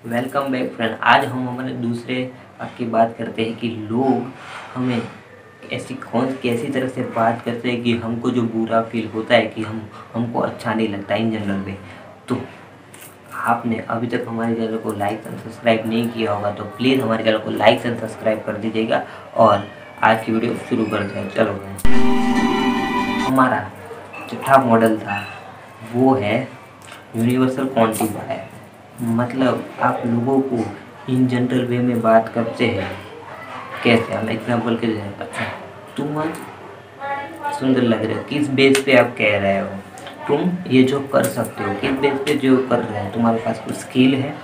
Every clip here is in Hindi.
वेलकम बैक फ्रेंड आज हम हमारे दूसरे भाग की बात करते हैं कि लोग हमें ऐसी कौन, कैसी तरह से बात करते हैं कि हमको जो बुरा फील होता है कि हम, हमको अच्छा नहीं लगता इन जनरल में। तो आपने अभी तक हमारे चैनल को लाइक एंड सब्सक्राइब नहीं किया होगा तो प्लीज़ हमारे चैनल को लाइक एंड सब्सक्राइब कर दीजिएगा और आज की वीडियो शुरू करते हैं। चलो हमारा चौथा मॉडल था, वो है यूनिवर्सल क्वांटिफायर मतलब आप लोगों को इन जनरल वे में बात करते हैं। कैसे? हम एग्ज़ाम्पल के लिए अच्छा तुम सुंदर लग रहे हो। किस बेस पे आप कह रहे हो? तुम ये जो कर सकते हो। किस बेस पे जो कर रहे हो? तुम्हारे पास कुछ स्किल है?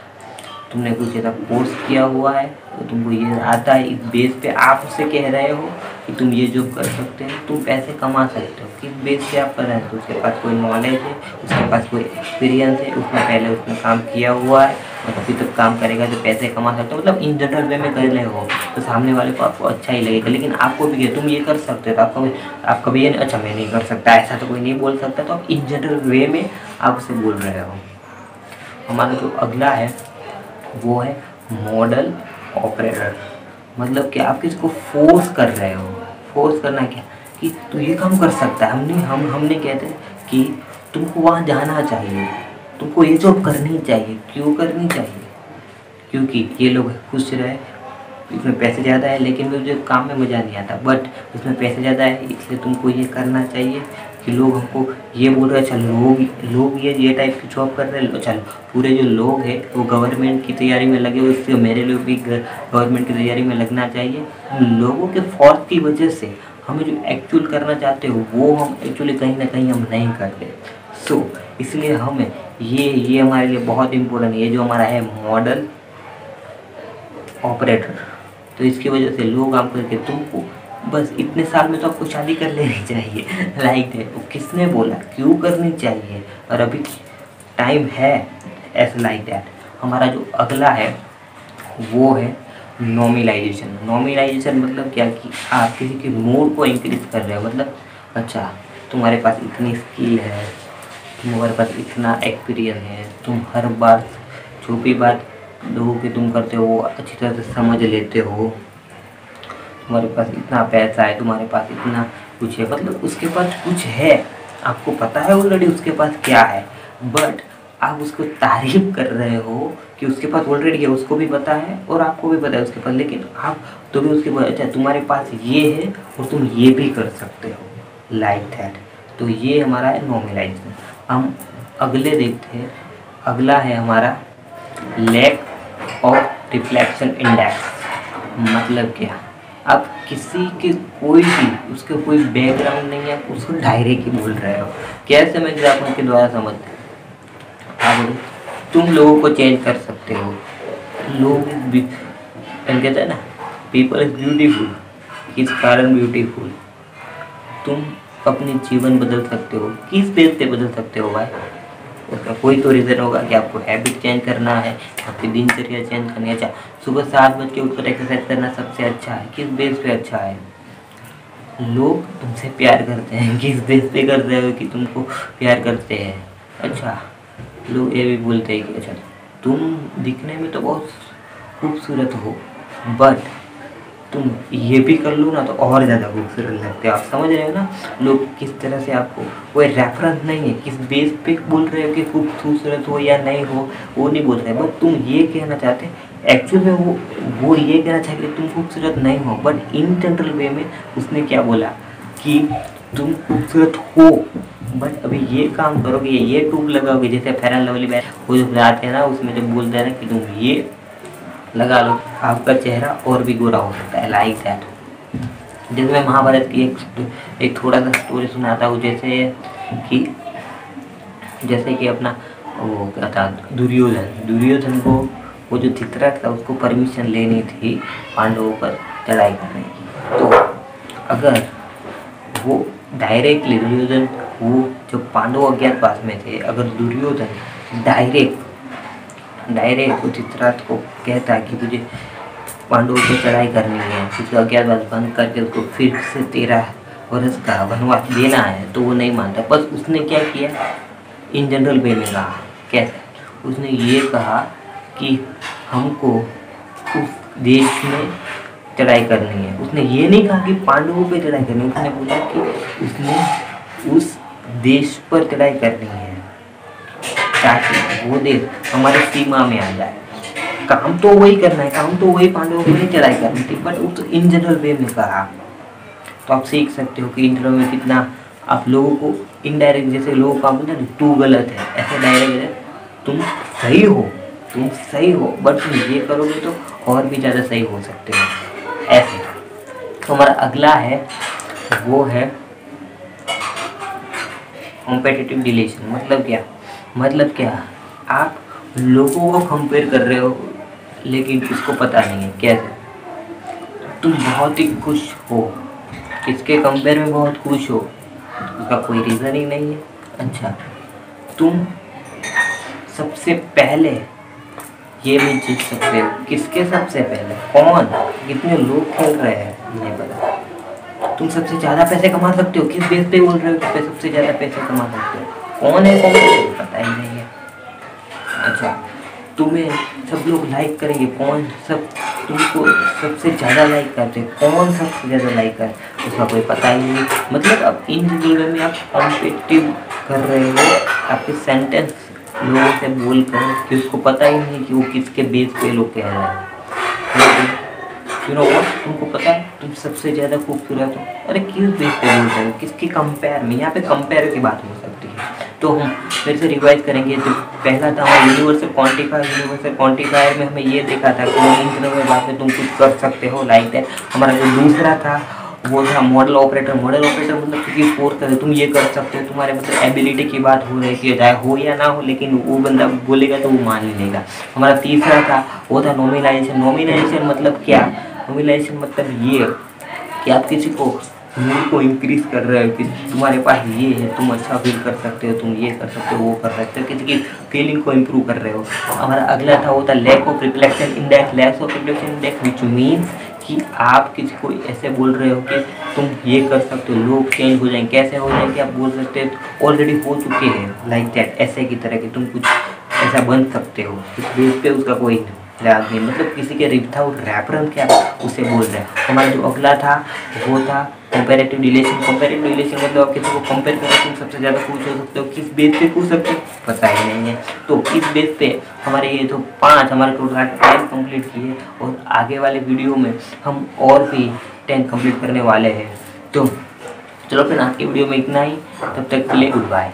तुमने कुछ ऐसा कोर्स किया हुआ है? तो तुमको ये आता है, इस बेस पे आप उससे कह रहे हो कि तुम ये जो कर सकते हो, तुम पैसे कमा सकते हो। किस बेस पे आप कर रहे हो? तो उसके पास कोई नॉलेज है, उसके पास कोई एक्सपीरियंस है, उसने पहले उसने काम किया हुआ है और अभी तक काम करेगा तो पैसे कमा सकते हो। मतलब इन जनरल वे में कर रहे हो। तो सामने वाले को आपको अच्छा ही लगेगा। लेकिन आपको भी तुम ये कर सकते हो। तो आपको आप कभी ये अच्छा मैं नहीं कर सकता, ऐसा तो कोई नहीं बोल सकता। तो आप इन जनरल वे में आप उसे बोल रहे हो। हमारा जो अगला है वो है मॉडल ऑपरेटर मतलब कि आप किसी को फोर्स कर रहे हो। फोर्स करना क्या? कि तू ये काम कर सकता है। हमने, हम, हमने कहते हैं कि तुमको वहाँ जाना चाहिए। तुमको ये जॉब करनी चाहिए। क्यों करनी चाहिए? क्योंकि ये लोग खुश रहे। इसमें पैसे ज़्यादा है, लेकिन मुझे काम में मज़ा नहीं आता। बट उसमें पैसे ज़्यादा है, इसलिए तुमको ये करना चाहिए। कि लोग हमको ये बोल रहे हैं चल लोग लोग ये ये टाइप की जॉब कर रहे हैं चल पूरे जो लोग हैं वो गवर्नमेंट की तैयारी में लगे हुए इसलिए मेरे लोग भी गवर्नमेंट की तैयारी में लगना चाहिए। लोगों के फोर्स की वजह से हमें जो एक्चुअल करना चाहते हो वो हम एक्चुअली कहीं ना कहीं हम नहीं करते सो so, इसलिए हमें ये ये हमारे लिए बहुत इम्पोर्टेंट ये जो हमारा है मॉडल ऑपरेटर तो इसकी वजह से लोग हम करके तुमको बस इतने साल में तो आपको शादी कर लेनी चाहिए। लाइक है। वो किसने बोला? क्यों करनी चाहिए? और अभी टाइम है ऐसा लाइक दैट हमारा जो अगला है, वो है नॉमिलाइजेशन नॉमिलाइजेशन मतलब क्या? कि आप किसी के मूड को इंक्रीज कर रहे हो। मतलब अच्छा तुम्हारे पास इतनी स्किल है, तुम्हारे पास इतना एक्सपीरियंस है, तुम हर बार, जो भी बात लोगों की तुम करते हो अच्छी तरह से समझ लेते हो। तुम्हारे पास इतना पैसा है, तुम्हारे पास इतना कुछ है। मतलब उसके पास कुछ है। आपको पता है ऑलरेडी उसके पास क्या है। बट आप उसको तारीफ़ कर रहे हो कि उसके पास ऑलरेडी है, उसको भी पता है और आपको भी पता है उसके पास। लेकिन आप तो भी उसके पास अच्छा तुम्हारे पास ये है और तुम ये भी कर सकते हो। लाइक दैट तो ये हमारा है नॉमिलाइजेशन हम अगले देखते हैं। अगला है हमारा लैक ऑफ़ रिफ्लेक्शन इंडेक्स मतलब क्या? अब किसी के कोई भी, उसके कोई बैकग्राउंड नहीं है, उसको डायरेक्ट ही बोल रहे हो। कैसे मैं आप के द्वारा समझते अब तुम लोगों को चेंज कर सकते हो। लोग कहते हैं ना पीपल इज़ ब्यूटीफुल किस कारण ब्यूटीफुल तुम अपने जीवन बदल सकते हो। किस बेस पे बदल सकते हो भाई? उसका कोई तो रीज़न होगा कि आपको हैबिट चेंज करना है, आपकी दिनचर्या चेंज करनी है। अच्छा सुबह सात बज के उठकर एक्सरसाइज करना सबसे अच्छा है, किस बेस पे अच्छा है? लोग तुमसे प्यार करते हैं, किस बेस पे करते हो कि तुमको प्यार करते हैं? अच्छा लोग ये भी बोलते हैं कि अच्छा तुम दिखने में तो बहुत खूबसूरत हो बट तुम ये भी कर लो ना तो और ज़्यादा खूबसूरत लगते हो। आप समझ रहे हो ना? लोग किस तरह से आपको कोई रेफरेंस नहीं है, किस बेस पे बोल रहे हो कि खूबसूरत हो या नहीं हो, वो नहीं बोल रहे बट तुम ये कहना चाहते एक्चुअल में वो वो ये कहना चाहे कि तुम खूबसूरत नहीं हो बट इन जनरल वे में उसने क्या बोला कि तुम खूबसूरत हो बट अभी ये काम करोगे ये टूब लगाओगे, जैसे फेरन लवली बैग वो जो आते हैं ना, उसमें जब बोलते हैं ना कि तुम ये लगा लो आपका चेहरा और भी गोरा हो सकता है लाइक दैट जिसमें महाभारत की एक एक थोड़ा सा स्टोरी सुनाता हूँ, जैसे कि जैसे कि अपना वो क्या था, दुर्योधन दुर्योधन को, वो जो चित्रक था, उसको परमिशन लेनी थी पांडवों पर चढ़ाई करने की। तो अगर वो डायरेक्टली दुर्योधन वो जो पांडव अज्ञातवास में थे, अगर दुर्योधन डायरेक्ट डायरेक्ट वो चित्रार्थ को कहता है कि तुझे पांडवों को चढ़ाई करनी है। उसका अज्ञातवास बंद करके उसको फिर से तेरा वर्ष का वनवास देना है तो वो नहीं मानता। बस उसने क्या किया? इन जनरल वे में कहा। कैसे? उसने ये कहा कि हमको उस देश में चढ़ाई करनी है। उसने ये नहीं कहा कि पांडवों पे चढ़ाई करनी उसने बोला कि उसने उस देश पर चढ़ाई करनी है। ताकि वो देश हमारे सीमा में आ जाए। काम तो वही करना है, काम तो वही पांडवों को नहीं चढ़ाई करनी थी बट उस इन जनरल वे में कहा तो आप सीख सकते हो कि इन जनरल में कितना आप लोगों को इनडायरेक्ट जैसे लोगों का बोलते हैं तू गलत है, ऐसे डायरेक्ट है, तुम सही हो, तुम सही हो बट तुम ये करोगे तो और भी ज़्यादा सही हो सकते हो। ऐसे। तो हमारा अगला है, वो है कॉम्पिटिटिव डिलेशन मतलब क्या? मतलब क्या? आप लोगों को कंपेयर कर रहे हो, लेकिन इसको पता नहीं है। कैसे तुम बहुत ही खुश हो। किसके कंपेयर में बहुत खुश हो। उसका कोई रीज़न ही नहीं है। अच्छा तुम सबसे पहले ये भी जीत सकते हो। किसके सबसे पहले? कौन? कितने लोग खेल रहे हैं? ये पता। तुम सबसे ज़्यादा पैसे कमा सकते हो। किस बेस पे बोल रहे हो कि सबसे ज़्यादा पैसे कमा सकते हो? कौन है, कौन पता ही नहीं है। अच्छा तुम्हें सब लोग लाइक करेंगे, कौन सब तुमको सबसे ज़्यादा लाइक करते कौन सबसे ज़्यादा लाइक कर उसका कोई पता ही नहीं। मतलब अब इन जगह में आप कॉम्पिटिव कर रहे हो, आपके सेंटेंस लोगों से बोल कर कि उसको पता ही नहीं कि वो किसके बेस पे लोग कह रहे हैं। यू नो तुमको पता है, तुम सबसे ज़्यादा खूबसूरत हो। अरे किस बेस पे बोल रहे हो? किसके कंपेयर में यहाँ पे कंपेयर की बात हो सकती है। तो हम फिर से रिवाइज करेंगे। तो पहला था हमारा यूनिवर्सल क्वान्टिफायर यूनिवर्सल क्वान्टिफायर में हमें ये देखा था कि इंटरनल में बात में तुम कुछ कर सकते हो लाइक दैट हमारा जो दूसरा था, वो था मॉडल ऑपरेटर मॉडल ऑपरेटर मतलब किसी फोर्स कर तुम ये कर सकते हो, तुम्हारे मतलब एबिलिटी की बात हो रही है चाहे हो या ना हो, लेकिन वो बंदा बोलेगा तो वो मान ही लेगा। हमारा तीसरा था, वो था नॉमिनाइजेशन नॉमिनाइजेशन मतलब क्या? नॉमिनाइजेशन मतलब ये कि आप किसी को मूड को इंक्रीज कर रहे हो कि तुम्हारे पास ये है, तुम अच्छा फील कर सकते हो, तुम ये कर सकते हो, वो कर सकते हो। किसी की फीलिंग को इम्प्रूव कर रहे हो। हमारा अगला था, वो था lack of reflection index lack of reflection index which means कि आप किसी को ऐसे बोल रहे हो कि तुम ये कर सकते हो, लोग चेंज हो जाएँगे। कैसे हो जाएँगे आप बोल सकते हो? ऑलरेडी हो चुके हैं लाइक दैट ऐसे की तरह कि तुम कुछ ऐसा बन सकते हो। इस बेस पे उसका कोई नहीं मतलब किसी के विदाउट रेफरेंस क्या उसे बोल रहे हैं। हमारा जो अगला था, वो था कंपेरेटिव रिलेशन कंपेरेटिव रिलेशन मतलब आप किसी को कंपेयर करके तुम सबसे ज़्यादा पूछ हो सकते हो, किस बेस पे पूछ सकते हो? पता ही नहीं है। तो किस बेस पे? हमारे ये जो पाँच, हमारे टोटल टेन कंप्लीट किए और आगे वाले वीडियो में हम और भी टेन कंप्लीट करने वाले हैं। तो चलो फिर आज के वीडियो में इतना ही। तब तक के लिए गुड बाय